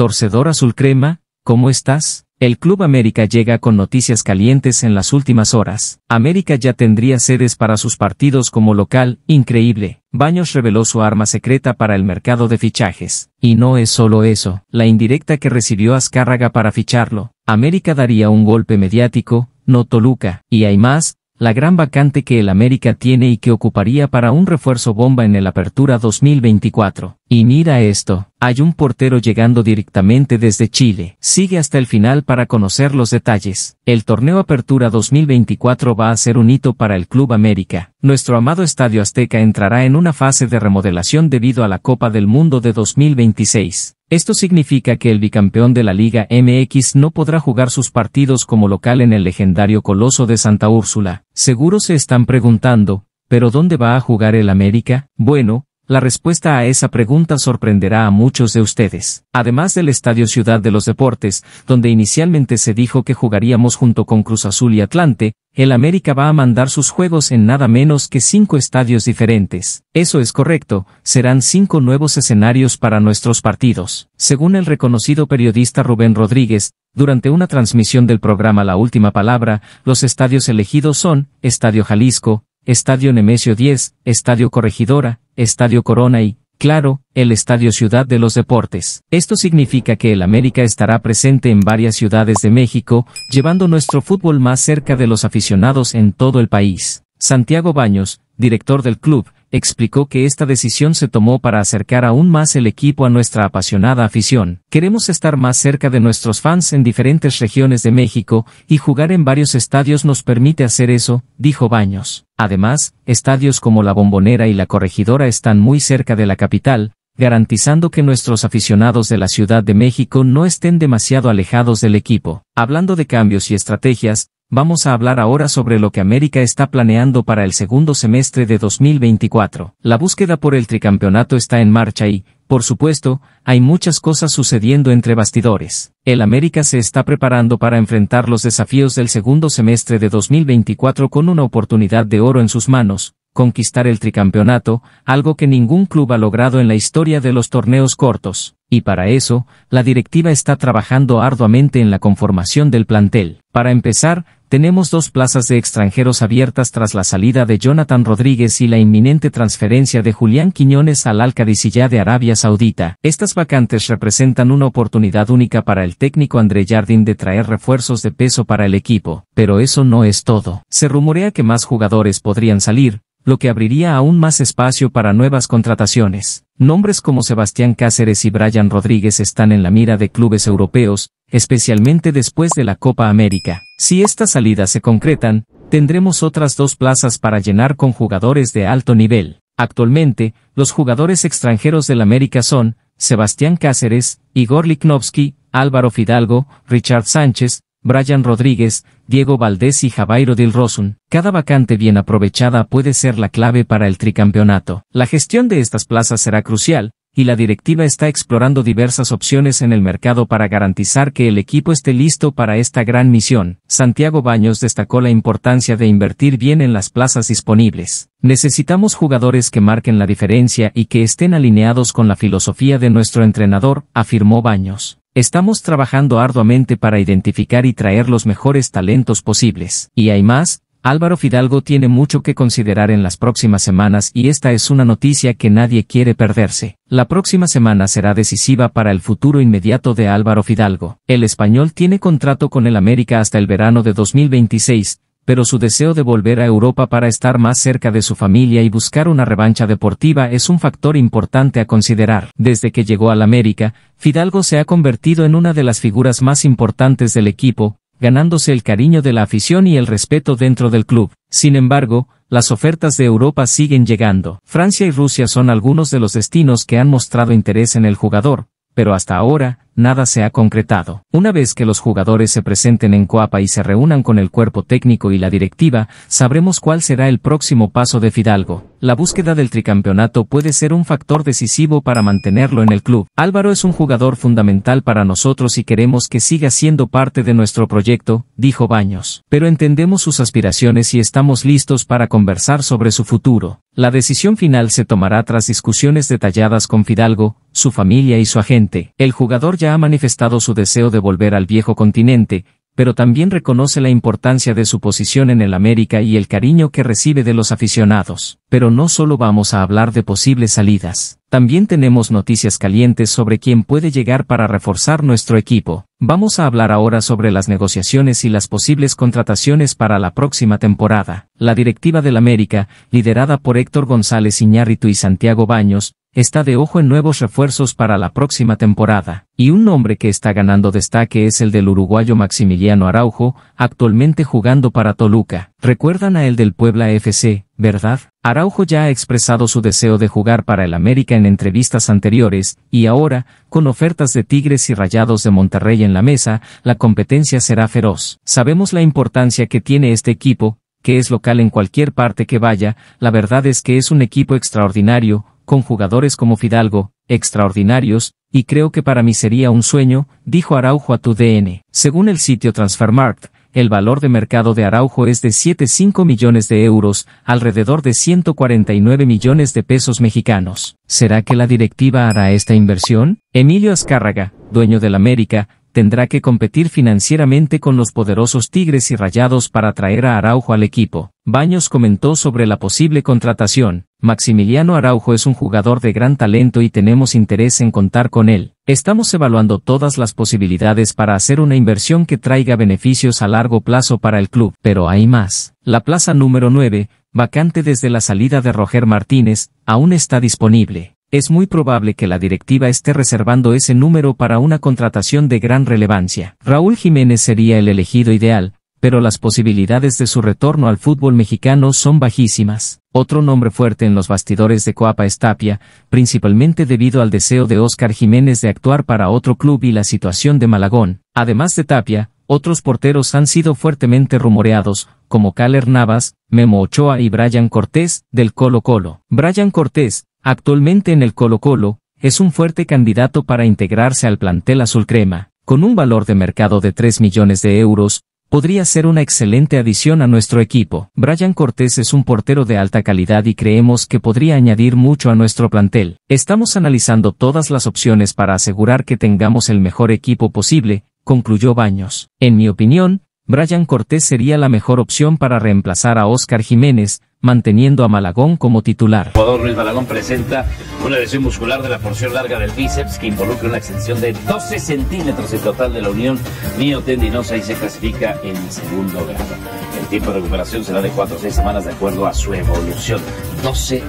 Torcedor azul crema, ¿cómo estás? El Club América llega con noticias calientes en las últimas horas. América ya tendría sedes para sus partidos como local, increíble. Baños reveló su arma secreta para el mercado de fichajes. Y no es solo eso, la indirecta que recibió Azcárraga para ficharlo. América daría un golpe mediático, no Toluca. Y hay más, la gran vacante que el América tiene y que ocuparía para un refuerzo bomba en el Apertura 2024. Y mira esto, hay un portero llegando directamente desde Chile. Sigue hasta el final para conocer los detalles. El torneo Apertura 2024 va a ser un hito para el Club América. Nuestro amado Estadio Azteca entrará en una fase de remodelación debido a la Copa del Mundo de 2026. Esto significa que el bicampeón de la Liga MX no podrá jugar sus partidos como local en el legendario Coloso de Santa Úrsula. Seguro se están preguntando, ¿pero dónde va a jugar el América? Bueno, la respuesta a esa pregunta sorprenderá a muchos de ustedes. Además del Estadio Ciudad de los Deportes, donde inicialmente se dijo que jugaríamos junto con Cruz Azul y Atlante, el América va a mandar sus juegos en nada menos que cinco estadios diferentes. Eso es correcto, serán cinco nuevos escenarios para nuestros partidos. Según el reconocido periodista Rubén Rodríguez, durante una transmisión del programa La Última Palabra, los estadios elegidos son, Estadio Jalisco, Estadio Nemesio 10, Estadio Corregidora, Estadio Corona y, claro, el Estadio Ciudad de los Deportes. Esto significa que el América estará presente en varias ciudades de México, llevando nuestro fútbol más cerca de los aficionados en todo el país. Santiago Baños, director del club, explicó que esta decisión se tomó para acercar aún más el equipo a nuestra apasionada afición. Queremos estar más cerca de nuestros fans en diferentes regiones de México, y jugar en varios estadios nos permite hacer eso, dijo Baños. Además, estadios como la Bombonera y la Corregidora están muy cerca de la capital, garantizando que nuestros aficionados de la Ciudad de México no estén demasiado alejados del equipo. Hablando de cambios y estrategias, Vamos a hablar ahora sobre lo que América está planeando para el segundo semestre de 2024. La búsqueda por el tricampeonato está en marcha y, por supuesto, hay muchas cosas sucediendo entre bastidores. El América se está preparando para enfrentar los desafíos del segundo semestre de 2024 con una oportunidad de oro en sus manos, conquistar el tricampeonato, algo que ningún club ha logrado en la historia de los torneos cortos. Y para eso, la directiva está trabajando arduamente en la conformación del plantel. Para empezar, tenemos dos plazas de extranjeros abiertas tras la salida de Jonathan Rodríguez y la inminente transferencia de Julián Quiñones al Al de Arabia Saudita. Estas vacantes representan una oportunidad única para el técnico André Jardín de traer refuerzos de peso para el equipo. Pero eso no es todo. Se rumorea que más jugadores podrían salir, lo que abriría aún más espacio para nuevas contrataciones. Nombres como Sebastián Cáceres y Brian Rodríguez están en la mira de clubes europeos, especialmente después de la Copa América. Si estas salidas se concretan, tendremos otras dos plazas para llenar con jugadores de alto nivel. Actualmente, los jugadores extranjeros del América son Sebastián Cáceres, Igor Liknovsky, Álvaro Fidalgo, Richard Sánchez, Brian Rodríguez, Diego Valdés y Javairo Rosun. Cada vacante bien aprovechada puede ser la clave para el tricampeonato. La gestión de estas plazas será crucial, y la directiva está explorando diversas opciones en el mercado para garantizar que el equipo esté listo para esta gran misión. Santiago Baños destacó la importancia de invertir bien en las plazas disponibles. Necesitamos jugadores que marquen la diferencia y que estén alineados con la filosofía de nuestro entrenador, afirmó Baños. Estamos trabajando arduamente para identificar y traer los mejores talentos posibles. Y hay más, Álvaro Fidalgo tiene mucho que considerar en las próximas semanas y esta es una noticia que nadie quiere perderse. La próxima semana será decisiva para el futuro inmediato de Álvaro Fidalgo. El español tiene contrato con el América hasta el verano de 2026, pero su deseo de volver a Europa para estar más cerca de su familia y buscar una revancha deportiva es un factor importante a considerar. Desde que llegó al América, Fidalgo se ha convertido en una de las figuras más importantes del equipo, ganándose el cariño de la afición y el respeto dentro del club. Sin embargo, las ofertas de Europa siguen llegando. Francia y Rusia son algunos de los destinos que han mostrado interés en el jugador, pero hasta ahora, nada se ha concretado. Una vez que los jugadores se presenten en Coapa y se reúnan con el cuerpo técnico y la directiva, sabremos cuál será el próximo paso de Fidalgo. La búsqueda del tricampeonato puede ser un factor decisivo para mantenerlo en el club. Álvaro es un jugador fundamental para nosotros y queremos que siga siendo parte de nuestro proyecto, dijo Baños. Pero entendemos sus aspiraciones y estamos listos para conversar sobre su futuro. La decisión final se tomará tras discusiones detalladas con Fidalgo, su familia y su agente. El jugador ya ha manifestado su deseo de volver al viejo continente, pero también reconoce la importancia de su posición en el América y el cariño que recibe de los aficionados. Pero no solo vamos a hablar de posibles salidas, también tenemos noticias calientes sobre quién puede llegar para reforzar nuestro equipo. Vamos a hablar ahora sobre las negociaciones y las posibles contrataciones para la próxima temporada. La directiva del América, liderada por Héctor González Iñárritu y Santiago Baños, está de ojo en nuevos refuerzos para la próxima temporada, y un nombre que está ganando destaque es el del uruguayo Maximiliano Araujo, actualmente jugando para Toluca. Recuerdan a el del Puebla FC, ¿verdad? Araujo ya ha expresado su deseo de jugar para el América en entrevistas anteriores, y ahora, con ofertas de Tigres y Rayados de Monterrey en la mesa, la competencia será feroz. Sabemos la importancia que tiene este equipo, que es local en cualquier parte que vaya, la verdad es que es un equipo extraordinario, con jugadores como Fidalgo, extraordinarios, y creo que para mí sería un sueño, dijo Araujo a tu DN. Según el sitio Transfermarkt, el valor de mercado de Araujo es de 7,5 millones de euros, alrededor de 149 millones de pesos mexicanos. ¿Será que la directiva hará esta inversión? Emilio Azcárraga, dueño del América, tendrá que competir financieramente con los poderosos Tigres y Rayados para traer a Araujo al equipo. Baños comentó sobre la posible contratación. Maximiliano Araujo es un jugador de gran talento y tenemos interés en contar con él. Estamos evaluando todas las posibilidades para hacer una inversión que traiga beneficios a largo plazo para el club. Pero hay más. La plaza número 9, vacante desde la salida de Roger Martínez, aún está disponible es muy probable que la directiva esté reservando ese número para una contratación de gran relevancia. Raúl Jiménez sería el elegido ideal, pero las posibilidades de su retorno al fútbol mexicano son bajísimas. Otro nombre fuerte en los bastidores de Coapa es Tapia, principalmente debido al deseo de Óscar Jiménez de actuar para otro club y la situación de Malagón. Además de Tapia, otros porteros han sido fuertemente rumoreados, como Caler Navas, Memo Ochoa y Brian Cortés, del Colo Colo. Brian Cortés, Actualmente en el Colo Colo, es un fuerte candidato para integrarse al plantel azul crema, con un valor de mercado de 3 millones de euros, podría ser una excelente adición a nuestro equipo. Brian Cortés es un portero de alta calidad y creemos que podría añadir mucho a nuestro plantel. Estamos analizando todas las opciones para asegurar que tengamos el mejor equipo posible, concluyó Baños. En mi opinión, Brian Cortés sería la mejor opción para reemplazar a Oscar Jiménez, manteniendo a Malagón como titular. El jugador Luis Malagón presenta una lesión muscular de la porción larga del bíceps que involucra una extensión de 12 centímetros en total de la unión miotendinosa y se clasifica en segundo grado. El tiempo de recuperación será de 4 o 6 semanas de acuerdo a su evolución. 12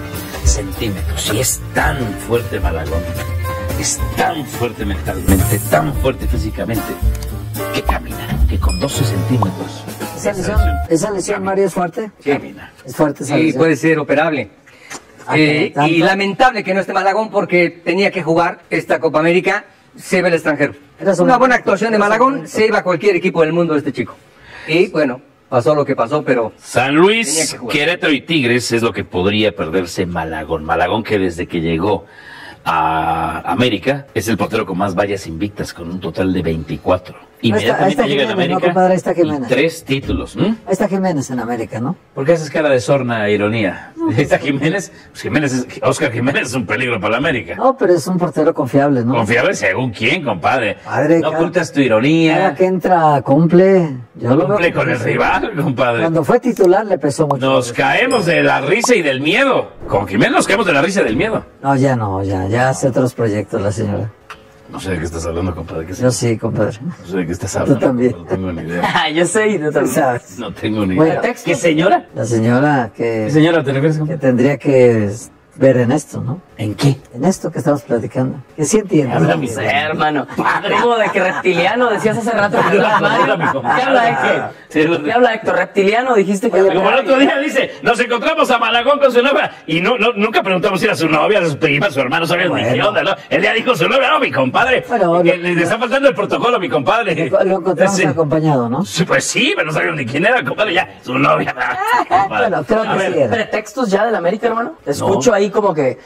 centímetros. Y es tan fuerte Malagón, es tan fuerte mentalmente, tan fuerte físicamente, que camina, que con 12 centímetros ¿Esa lesión, esa lesión Mario, es fuerte? Sí. Es fuerte esa Sí, puede ser operable. Ah, Eh, y lamentable que no esté Malagón porque tenía que jugar esta Copa América, se va al extranjero. Una buena actuación de Malagón, se iba a cualquier equipo del mundo este chico. Y bueno, pasó lo que pasó, pero San Luis. Querétaro y Tigres es lo que podría perderse Malagón. Malagón que desde que llegó a América es el portero con más vallas invictas, con un total de 24. Inmediatamente llega Jiménez, América ¿no, compadre? Jiménez. tres títulos. ¿m? Ahí está Jiménez en América, ¿no? ¿Por qué haces cara de sorna e ironía? ¿Está Jiménez? Pues Jiménez es, Oscar Jiménez es un peligro para la América. No, pero es un portero confiable, ¿no? Confiable según quién, compadre. Padre, no cada- ocultas tu Cada ironía. que entra cumple. Yo No cumple con el rival, compadre. Cuando fue titular le pesó mucho. Nos caemos de la risa y del miedo. Con Jiménez nos caemos de la risa y del miedo. No, ya no, ya, ya hace otros proyectos la señora. No sé de qué estás hablando, compadre. ¿Qué sé? Yo sí, compadre. No sé de qué estás hablando. también. No tengo ni idea. yo sé, y tú Tú también. sabes. No tengo ni Bueno, idea. ¿Qué señora? La señora que, ¿Qué señora te refieres? que tendría que ver en esto, ¿no? ¿En qué? En esto que estamos platicando. Que sí entiende. Habla mi Sí, hermano. ¿Cómo de que reptiliano decías hace rato? que Mario? ¿Qué habla Héctor? Sí, lo- ¿Qué habla Héctor? ¿Reptiliano? Dijiste que Oye, Como el otro día dice, nos encontramos a Malagón con su novia y no, no, nunca preguntamos si era su novia, su prima, su hermano, sabías ni qué Bueno. onda, ¿no? Él ya dijo su novia, no, mi compadre. Bueno, Que lo- le, le está faltando el protocolo, mi compadre. Lo, encontramos Sí. acompañado, ¿no? Sí, Pues sí, pero no sabíamos ni quién era, compadre, ya, su novia. Bueno, creo A que ver, sí era. ¿Pretextos ya del América, hermano? Te escucho ahí como que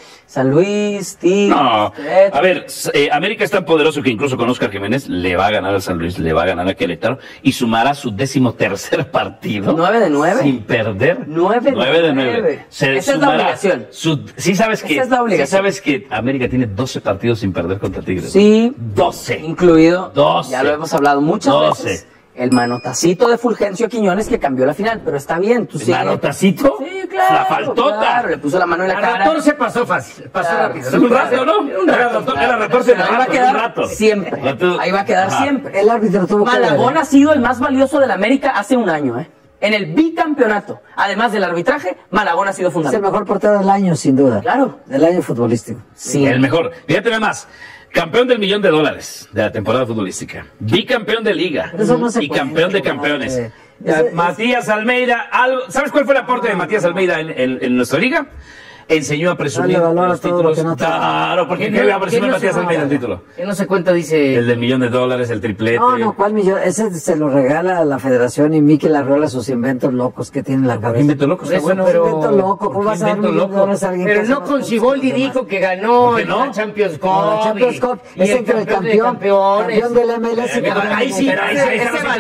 San Luis, Tigres. No, a ver, eh, América es tan poderoso que incluso con Oscar Jiménez le va a ganar al San Luis, le va a ganar a Querétaro y sumará su décimo tercer partido. ¿Nueve de nueve? Sin perder. Nueve de Nueve de nueve. nueve. Se Esa es la obligación. su- sí sabes Esa que, es la obligación. sí sabes que América tiene 12 partidos sin perder contra Tigres. Sí, 12. incluido, Doce. ya lo hemos hablado muchas Doce. veces, el manotacito de Fulgencio Quiñones que cambió la final, pero está bien, tú sigues. ¿Manotacito? Sí, claro. La faltota. Claro, le puso la mano en la A cara. Rator se pasó fácil, pasó Claro. rápido. Un rato, ¿no? Era Rator- era Ratorse de Ahí va a rato, un quedar rato. siempre. Rato- Ahí va a quedar Ajá. siempre. El árbitro tuvo Malagón ha sido el más valioso del América hace un año, ¿eh? En el bicampeonato, además del arbitraje, Malagón ha sido Es el fundamental. mejor portero del año, sin duda. Claro. Del año futbolístico. Sí. El mejor. Fíjate nada más. Campeón del millón de dólares de la temporada futbolística. Bicampeón de liga. No y campeón de campeones. eh, Matías Almeida. algo- ¿Sabes cuál fue el aporte de Matías Almeida en, en- en nuestra liga? Enseñó a presumir Dale valor a los lo títulos. que no te- claro, porque ¿qué iba a presumir Matías Almeida el título? ¿Qué no se cuenta, dice? El del millón de dólares, el triplete. No, no, ¿cuál millón? Ese se lo regala a la federación y Mikel Arreola sus inventos locos que tiene en la ¿Por cabeza. invento loco? Está bueno. pero- invento loco, ¿cómo ¿por vas a dar millón de dólares a alguien Pero no con los dijo que ganó ¿Por qué en no? Champions Cup. No, Champions Cup y es el entre el campeón de campeón, del MLS ahí sí, ahí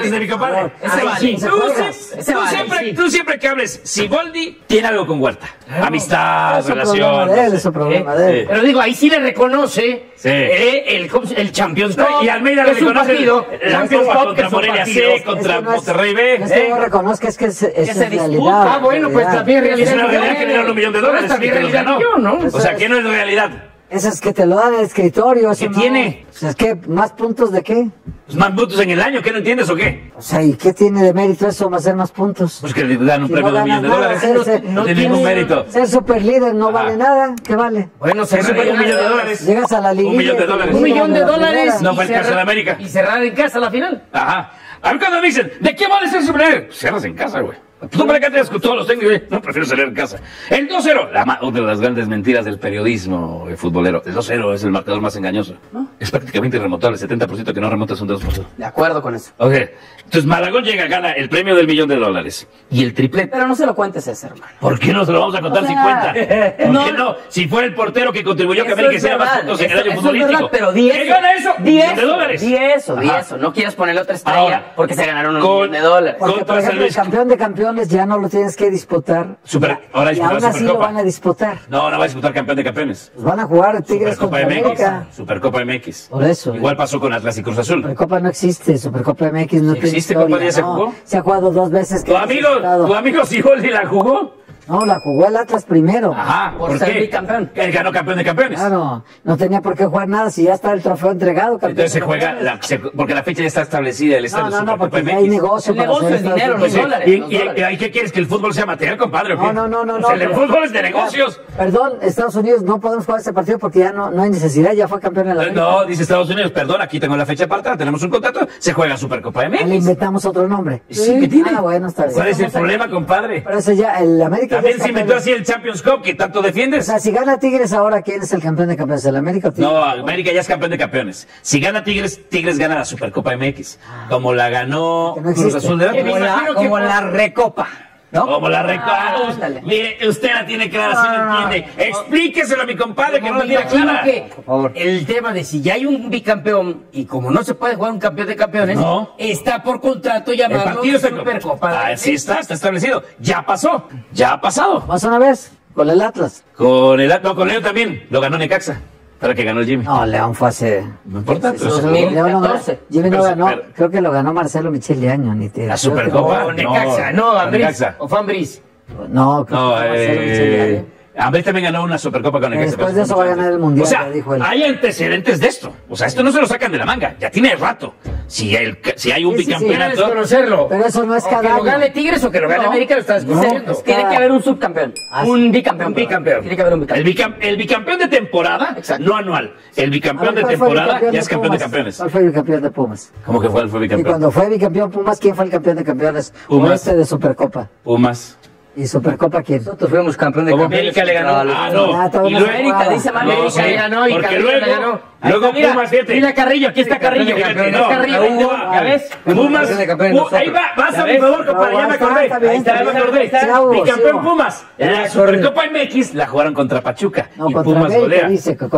sí, de mi compadre. Ese vale. Tú, siempre, sí. tú siempre que hables, Siboldi tiene algo con Huerta. Amistad, Es relación. problema de él, no sé. es un problema Eh, de él. sí. Pero digo, ahí sí le reconoce Sí. eh, el, ¿cómo se- el Champions Cup. No, y Almeida que le reconoce partido. la Champions Copa Cup, contra que Morelia. C, contra que no es- Monterrey B. Es que ¿eh? yo reconozco es que es, es, es realidad. Ah, bueno, pues también realidad. Es una realidad no, que le dieron un millón de pero dólares. También que realidad ganó. yo, ¿no? O sea, ¿qué no es realidad? Esas que te lo dan en el escritorio. ¿Qué no. tiene? O sea, es que, ¿más puntos de qué? Pues más puntos en el año, ¿qué no entiendes o qué? O sea, ¿y qué tiene de mérito eso más hacer más puntos? Pues que le dan un Si premio no de un millón de dólares. ser- ser- No tiene ningún mérito. Ser super líder no Ajá. vale nada. ¿Qué vale? Bueno, se Eso fue un millón de dólares. Llegas a la Un liguilla. millón de dólares. Un millón de dólares. No, fue el caso de América. Y cerrar en casa la final. Ajá. A mí cuando me dicen, ¿de qué vale ser superior? Cierras en casa, güey. Tú para acá tienes con todos los técnicos, no prefiero salir en casa. El 2-0, la otra de las grandes mentiras del periodismo eh, futbolero. El 2-0 es el marcador más engañoso. Es prácticamente irremotable, 70% que no remontas un 2%. De acuerdo con eso. Ok, entonces Malagón llega, gana el premio del millón de dólares. Y el triplete. Pero no se lo cuentes ese, hermano. ¿Por qué no se lo vamos a contar O si sea, cuenta? ¿Por no- qué no? Si fue el portero que contribuyó a que América es hiciera más puntos en el año es futbolístico. verdad, pero di ¿Qué eso. gana eso? Di millón de eso, dólares. Di eso, di Ajá. eso. No quieras ponerle otra estrella Ahora, porque se ganaron un millón de dólares. Porque, por ejemplo, el campeón de ya no lo tienes que disputar. Super- ahora y así lo van a disputar. No, no va a disputar campeón de campeones. Pues van a jugar Tigres Supercopa contra MX. América. Supercopa MX. Por eso. Igual pasó con Atlas y Cruz Azul. Supercopa no existe, Supercopa MX no Sí existe, historia, compadre, ¿ya se jugó? Se ha jugado dos veces. que ¿Tu amigo, tu amigo Siboldi la jugó? No, la jugó el Atlas primero. Ajá. Por ¿Por, ser qué? bicampeón. Él ganó campeón de campeones. Claro, no tenía por qué jugar nada si ya está el trofeo entregado. campeón Entonces se de juega, la- se- porque la fecha ya está establecida, el No, estadio no, no, Supercopa porque ya hay negocio El negocio es dinero, los Unidos. Sí, dólares, ¿Y, los y- dólares. y qué quieres? ¿Que el fútbol sea amateur, compadre? No, no, no, no. O sea, el no, de pero- fútbol es de negocios. Perdón, Estados Unidos no podemos jugar este partido porque ya no, no hay necesidad, ya fue campeón en la América. No, dice Estados Unidos, perdón, aquí tengo la fecha apartada, tenemos un contrato, se juega Supercopa Ya Le MX. inventamos otro nombre. Sí, ¿qué tiene? Ah, bueno, está bien. ¿Cuál es el problema, compadre? Pero ese ya, el América. También se inventó así el Champions Cup que tanto O defiendes. sea, si gana Tigres ahora, ¿quién es el campeón de campeones? ¿El América o Tigres? No, América ya es campeón de campeones. Si gana Tigres, Tigres gana la Supercopa MX. Como la ganó no Cruz. Azul de Como la, como por- la recopa. ¿No? Como la recta. Ah, Ah, mire, usted la tiene clara, sí No, no, entiende. Explíqueselo a mi compadre que No, me tiene clara. que el tema de si ya hay un bicampeón y como no se puede jugar un campeón de campeones, No. está por contrato El llamarlo partido Supercopa. Así está, está establecido. Ya pasó, ya ha pasado. Más una vez, con el Atlas. Con el no, con León también. Lo ganó Necaxa. Para que ganó Jimmy. No, León fue hace... No importa. pero se 2000. jugó. León no ganó. 14. Jimmy no Pero- ganó, pero- creo que lo ganó Marcelo Michele Año, ni te... La Supercopa. O Necaxa, no, No, Ambriz. O Fambris. No, creo No, que Marcelo Michele eh. Año. Ambriz también ganó una Supercopa con Necaxa. Después de eso va a ganar el. Mundial, O sea, ya dijo él. hay antecedentes de esto. O sea, esto no se lo sacan de la manga. Ya tiene rato. Si, el, si hay un Sí, sí, bicampeonato. desconocerlo. Pero eso no es O cada que lo gane Tigres o que lo gane No. América lo está desconociendo. es que- Tiene que haber un subcampeón. Ah, un bicampeón. Un bicampeón. Tiene que haber un El, bicampeón. bicam- el bicampeón de temporada, Exacto. no anual. El bicampeón ver, de ¿cuál fue el temporada bicampeón ya es campeón de campeones. ¿Cuál fue el bicampeón de Pumas? ¿Cómo que fue, fue Y bicampeón? cuando fue bicampeón Pumas, ¿quién fue el campeón de campeones? Pumas. O este de Supercopa. Pumas. ¿Y Supercopa quién? Nosotros fuimos campeón de ¿Cómo campeones. América le ganó? Ah, no. Ah, Y luego- América, dice mal. No, América le ganó y porque Carrillo le ganó. Luego mira, Pumas, fíjate. Mira Carrillo, aquí está Carrillo. No, Carrillo. ¿ya ves? Pumas, de ahí nosotros. va, vas ¿Ya a mi favor, compadre, ya me acordé. Ahí está, ya me acordé. Bicampeón. Pumas. En la Supercopa MX la jugaron contra Pachuca. No, y Pumas golea.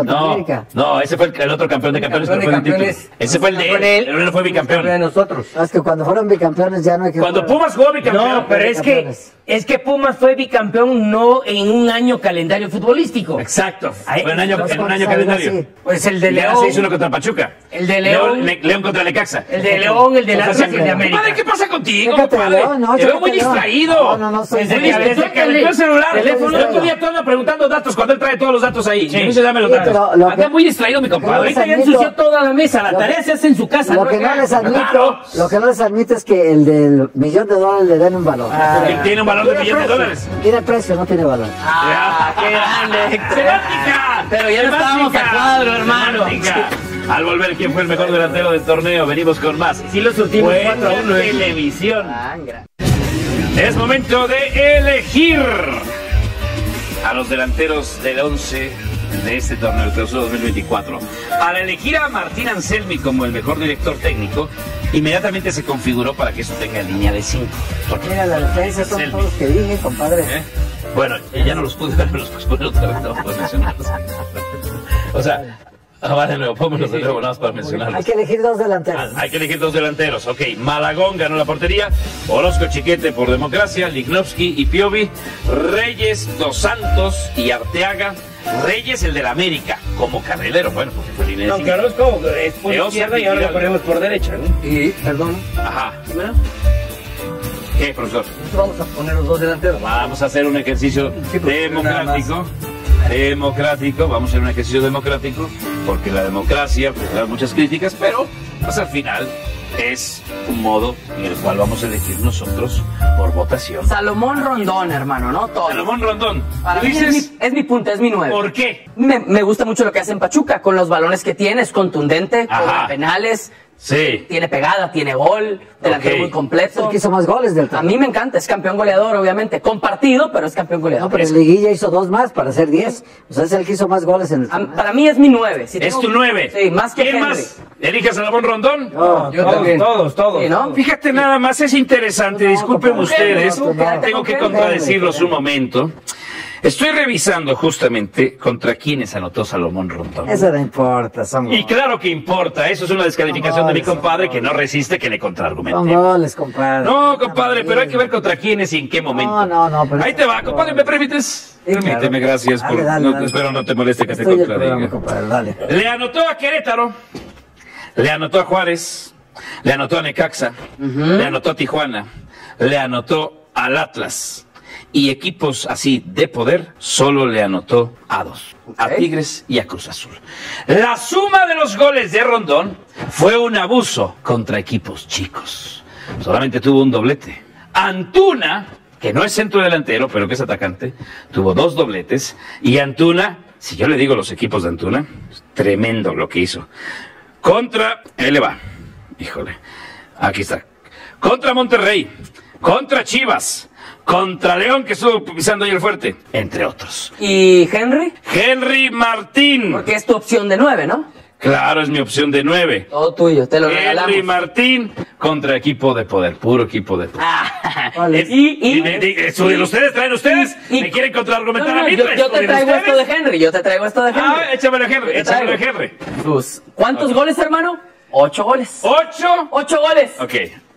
no, no, ese fue el, otro campeón de campeones, pero de. Ese fue el de él. El no fue de bicampeón. nosotros. No, es que cuando fueron bicampeones ya no hay que Cuando. Pumas jugó bicampeón. No, pero es que, es que Pumas fue bicampeón no en un año calendario futbolístico. Exacto. Fue un año, Los en un año calendario. Pues el de ya León. se hizo uno contra Pachuca. El de León. Le- León contra Lecaxa. El de León, el sea, Atlas y el de América. ¿qué pasa contigo? León, no, Te veo muy distraído. No, no, no, soy Desde distraído. que desde que calentó el celular. Teléfono El otro día tú andas preguntando datos cuando él trae todos los datos ahí. Y dice, dame los Sí, datos. pero lo Anda que- muy distraído, mi compadre. Ahorita ya ensució toda la mesa. La tarea se hace en su casa. Lo que no les admito, lo que no les admito es que el del millón de dólares le den un valor. Porque tiene un valor de millón de dólares. Tiene precio, no tiene valor. Ah, qué grande. Pero ya no estábamos a cuadro, hermano. Al volver, ¿quién fue el mejor delantero del torneo? Venimos con más. Sí lo surtimos Buena 4 a 1. eh. televisión. Sangra. Es momento de elegir a los delanteros del 11 de este torneo, el Clausura 2024. Al elegir a Martín Anselmi como el mejor director técnico, inmediatamente se configuró para que eso tenga línea de 5. Mira, la defensa son Anselmi. todos los que dije, compadre. ¿Eh? Bueno, ya no los pude ver, pero los poner otra vez, no puedo mencionarlos. O sea, ah, va de nuevo, pónganlos de nuevo, nada más para mencionarlos. Hay que elegir dos delanteros. Ah, Hay que elegir dos delanteros. Ok, Malagón ganó la portería. Orozco Chiquete por democracia. Lignovsky y Piovi. Reyes, Dos Santos y Arteaga. Reyes, el del América, como carrilero. Bueno, porque fue línea de No, claro, es como es por izquierda y ahora lo ponemos por derecha, ¿no? Y, perdón, Ajá. ¿Qué, profesor? vamos a poner los dos delanteros. Vamos a hacer un ejercicio Sí, democrático. Democrático, vamos a hacer un ejercicio democrático, porque la democracia da muchas críticas, pero pues al final es un modo en el cual vamos a elegir nosotros por votación. Salomón Rondón, hermano, ¿no? Todo. Salomón Rondón, Para ¿tú mí es dices mi, es mi punta, es mi nueve. por qué? Me, me gusta mucho lo que hace en Pachuca, con los balones que tiene, es contundente, cobra penales, Sí. tiene pegada, tiene gol, delantero muy Es el completo. que hizo más goles del A mí me encanta, es campeón goleador, obviamente, compartido, pero es campeón No, goleador. pero en Liguilla hizo dos más para hacer diez. O sea, es el que hizo más goles en el A- para mí es mi nueve. Si Es tengo- tu nueve. Sí, más que ¿Quién Henry. más? ¿Elige a Salomón Rondón? No, Yo todos, también. todos, todos. Sí, ¿no? Fíjate nada más, es interesante, No, disculpen ustedes, No, no, no. tengo que contradecirlos un momento. Estoy revisando justamente contra quiénes anotó Salomón Rondón. Eso no importa, son Y claro que importa, eso es una descalificación de mi compadre que no resiste que le Son contraargumente. goles, compadre. No, compadre, pero hay que ver contra quiénes y en qué momento. No, no, no, pero- Ahí te va, compadre, ¿me permites? Sí, Permíteme, claro. gracias. Dale, por- dale, no, dale. Espero no te moleste que te contradiga. compadre, dale. Le anotó a Querétaro, le anotó a Juárez, le anotó a Necaxa, le anotó a Tijuana, le anotó al Atlas. Y equipos así de poder, solo le anotó a dos, a Tigres y a Cruz Azul. La suma de los goles de Rondón fue un abuso contra equipos chicos. Solamente tuvo un doblete. Antuna, que no es centro delantero, pero que es atacante, tuvo dos dobletes. Y Antuna, si yo le digo los equipos de Antuna, tremendo lo que hizo. Contra, ahí le va. Híjole, aquí está. Contra Monterrey, contra Chivas, contra León, que estuvo pisando ahí el fuerte, entre otros. ¿Y Henry? Henry Martín. Porque es tu opción de nueve, ¿no? Claro, es mi opción de nueve. Todo tuyo, te lo Henry regalamos. Martín contra equipo de poder, puro equipo de poder. Ah, Vale. y, y, Y- y- eso de ustedes, traen ustedes, y- me quieren No, contraargumentar no, a mí. yo, yo te ¿estudien traigo esto de? Henry, yo te traigo esto de Henry. Ah, échamelo a Henry, échamelo a. Henry. Tus- ¿Cuántos goles, hermano? Ocho goles. ¿Ocho? Ocho goles. Ok,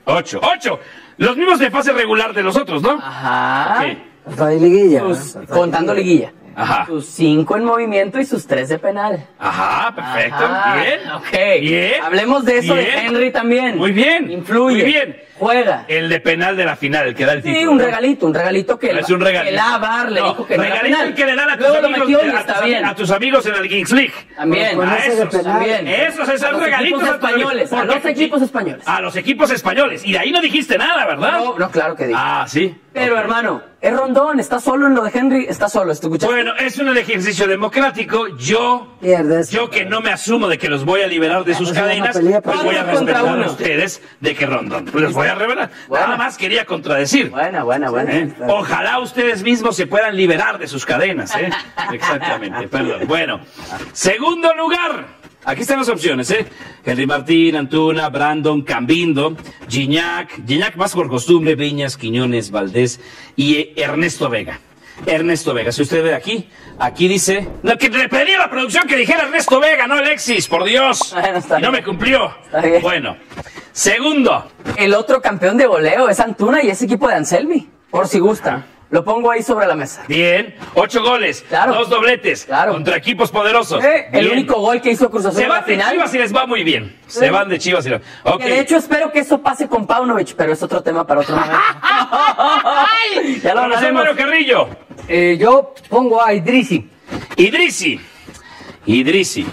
ocho, ocho. Los mismos de fase regular de los otros, ¿no? Ajá. Ok. Hasta ahí liguilla. ¿no? contando liguilla. Ajá. Sus cinco en movimiento y sus tres de penal. Ajá, perfecto. Ajá, Bien. Ok. Bien. Hablemos de eso Bien. de Henry también. Muy bien. Influye. Muy bien. Juega. El de penal de la final, el que da el título. Sí, un ¿no? regalito, un regalito que, No, es un regalito. que la VAR le No, dijo que no regalito penal. el que le dan a tus Luego amigos, a, tus, a tus amigos en el Kings League. También, Con a de esos, penal. también. Esos es A el los regalito. equipos españoles, a los equipos españoles. A los equipos españoles. Y de ahí no dijiste nada, ¿verdad? No, no, claro que dijo. Ah, sí. Pero hermano, es Rondón, está solo en lo de Henry, está solo, ¿te escuchaste? Bueno, es un ejercicio democrático. Yo, Pierdes. yo que no me asumo de que los voy a liberar de sus Esa es una cadenas, pelea pues voy a Uno respetar a ustedes de que Rondón. Pues los voy a revelar. Nada más quería contradecir. Buena, buena, buena. ¿eh? Ojalá ustedes mismos se puedan liberar de sus cadenas, ¿eh? Exactamente, perdón. Bueno, segundo lugar. Aquí están las opciones, ¿eh? Henry Martín, Antuna, Brandon, Cambindo, Gignac, Gignac más por costumbre, Viñas, Quiñones, Valdés y eh, Ernesto Vega. Ernesto Vega, si usted ve aquí, aquí dice... No, que le pedí a la producción que dijera Ernesto Vega, no Alexis, por Dios. Bueno, está y no bien. me cumplió. Está bien. Bueno, segundo, El otro campeón de goleo es Antuna y ese equipo de Anselmi. Por si gusta. Lo pongo ahí sobre la mesa. bien, ocho goles, Claro. dos dobletes, Claro. contra equipos poderosos. Eh, el único gol que hizo Cruz Azul Se van de final. Chivas y les va muy bien. Se van de Chivas y les... Que de hecho espero que eso pase con Paunovic, pero es otro tema para otro momento. ya lo hablaremos. Mario Carrillo. Eh, yo pongo a Idrisi. Idrisi. Idrisi.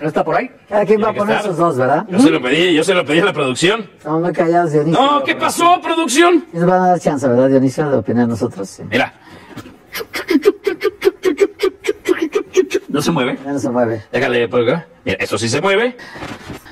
¿No está por ahí? Cada quien va a poner esos dos, ¿verdad? Yo se lo pedí, yo se lo pedí a la producción. Estamos muy callados, Dionisio. No, ¿qué pasó, producción? Nos van a dar chance, ¿verdad, Dionisio, de opinar nosotros? Sí. Mira. No se mueve. Ya no se mueve. Déjale por acá. Mira, eso sí se mueve.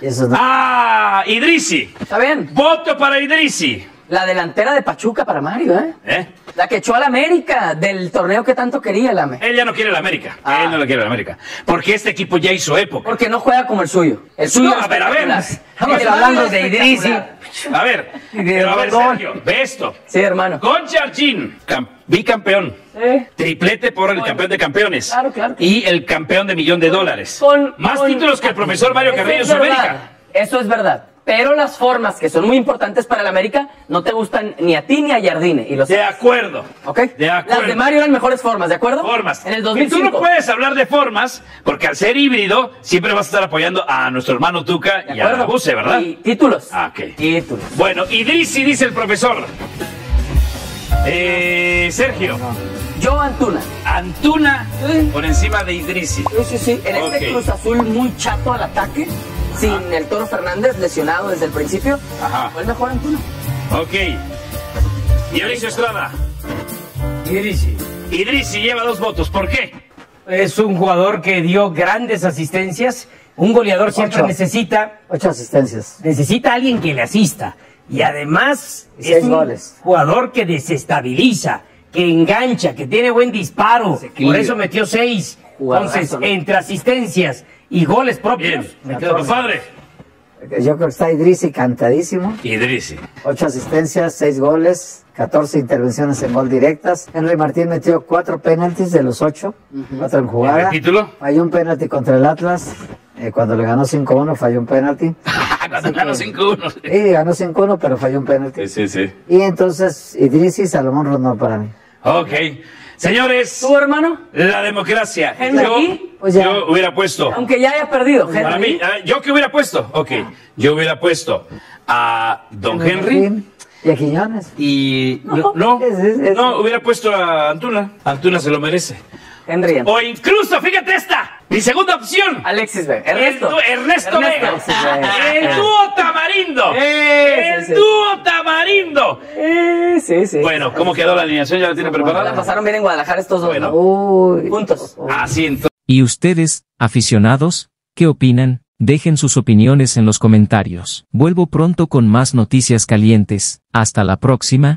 Eso no. ¡Ah! Idrisi. Está bien. Voto para Idrisi. La delantera de Pachuca para Mario, ¿eh? ¿Eh? La que echó al América del torneo que tanto quería el Ame. Él ya no quiere la América. Ah. Él no la quiere la América. Porque este equipo ya hizo época. Porque no juega como el suyo. El suyo No, a ver, a ver. Estamos El hablando de Idrisi. A ver. Pero a ver. Sergio, ve esto. Sí, hermano. Con cam- bicampeón. Sí. Triplete por el campeón de campeones. Claro, claro. Y el campeón de millón de dólares. Con- Más con- títulos que el profesor Mario Carrillo en. Sudamérica. Eso es verdad. Pero las formas que son muy importantes para el América no te gustan ni a ti ni a Jardine. Y lo De sabes. acuerdo. ¿Ok? De acuerdo. Las de Mario eran mejores formas, ¿de acuerdo? Formas. En el Y tú 2005. no puedes hablar de formas, porque al ser híbrido, siempre vas a estar apoyando a nuestro hermano Tuca ¿De y a acuerdo? Buse, ¿verdad? Y títulos. Ah, ok. Títulos. Bueno, Idrisi, dice el profesor. Eh, Sergio, Yo Antuna. Antuna Sí. por encima de Idrisi. Sí, sí, sí. En este Ok. Cruz Azul muy chato al ataque, sin el Toro Fernández lesionado desde el principio, Ajá. fue el mejor Antuna. Ok. Dionisio Estrada. Idrisi. Idrisi lleva dos votos. ¿Por qué? Es un jugador que dio grandes asistencias. Un goleador siempre Ocho. necesita Ocho asistencias. necesita a alguien que le asista. Y además Y seis es un goles. jugador que desestabiliza, que engancha, que tiene buen disparo. Por eso metió seis. Jugadorazo, Entonces, ¿no? entre asistencias y goles propios, Bien. Compadre. Yo creo que está Idrisi cantadísimo. Idrisi. Ocho asistencias, seis goles, 14 intervenciones en gol directas. Henry Martín metió cuatro penaltis de los ocho, cuatro en jugada. ¿El título? Falló un penalti contra el Atlas. eh, cuando le ganó 5-1 falló un penalti. Cuando ganó 5-1. Y ganó 5-1 pero falló un penalti. Sí, sí, sí. Y entonces Idrisi y Salomón Rondón para mí. Ok. Señores, ¿Tú, hermano? la democracia. Henry. Yo, Pues ya. yo hubiera puesto. Aunque ya haya perdido, Para Henry. mí, ah, ¿yo qué hubiera puesto? Ok. Yo hubiera puesto a Don Henry. Y a Quiñones. Y no, no, Es- es- es- no, hubiera puesto a Antuna. Antuna se lo merece. Henry. O incluso, fíjate esta, mi segunda opción. Alexis Vega. El Ernesto. Ernesto, Vega. El dúo tamarindo. Eh, el sí, sí. dúo tamarindo. Eh, sí, sí. Bueno, ¿cómo quedó la alineación? ¿Ya la tiene la preparada? pasaron bien en Guadalajara estos dos, Bueno. ¿no? Uy. Juntos. Así entonces. ¿Y ustedes, aficionados, qué opinan? Dejen sus opiniones en los comentarios. Vuelvo pronto con más noticias calientes. Hasta la próxima,